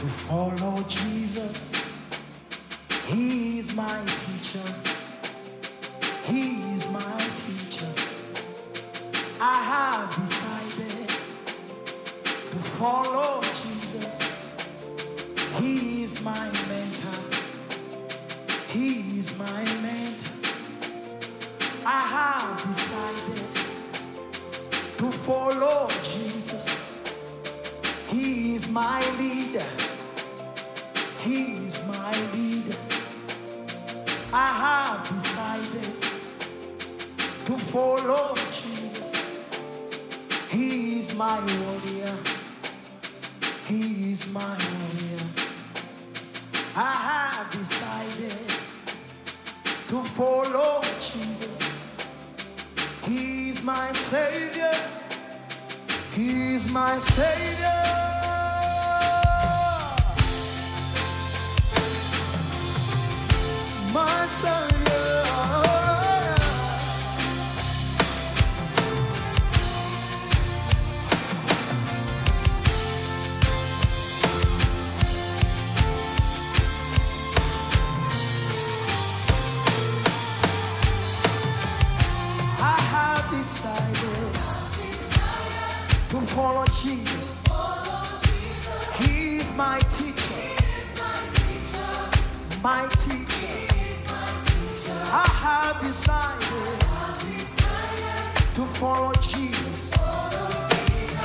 to follow Jesus. He is my teacher. He is my teacher. I have decided to follow Jesus. He is my mentor. He is my mentor. I have decided to follow Jesus. He is my leader. I have decided to follow Jesus. He is my warrior. He is my warrior. I have decided to follow Jesus. He's my savior. He's my savior. My savior. I have decided to follow Jesus. He's my teacher, my teacher. I have decided to follow Jesus.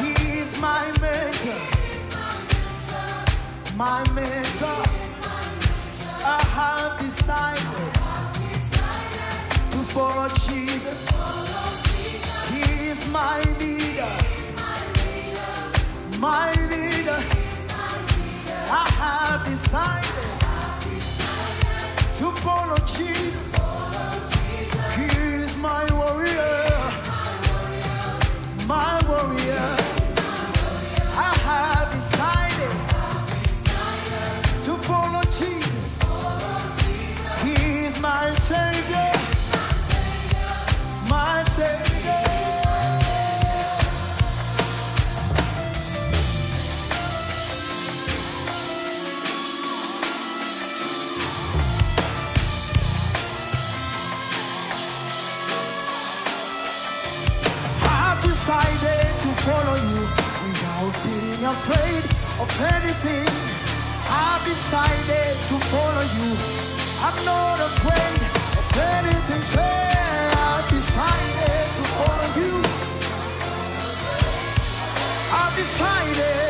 He's my mentor, my mentor. I have decided to follow Jesus. He is my leader, my leader. I have decided to follow Jesus. Savior, my savior. I've decided to follow you I'm not afraid of anything. I decided to follow you. I decided.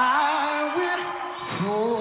I will